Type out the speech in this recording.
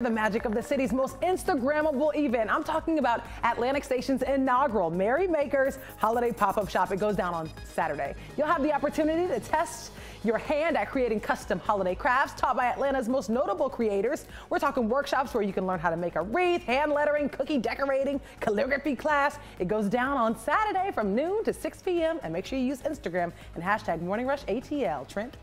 The magic of the city's most Instagrammable event. I'm talking about Atlantic Station's inaugural Merry Makers Holiday Pop-Up Shop. It goes down on Saturday. You'll have the opportunity to test your hand at creating custom holiday crafts taught by Atlanta's most notable creators. We're talking workshops where you can learn how to make a wreath, hand lettering, cookie decorating, calligraphy class. It goes down on Saturday from noon to 6 p.m. And make sure you use Instagram and hashtag Morning Rush ATL. Trent.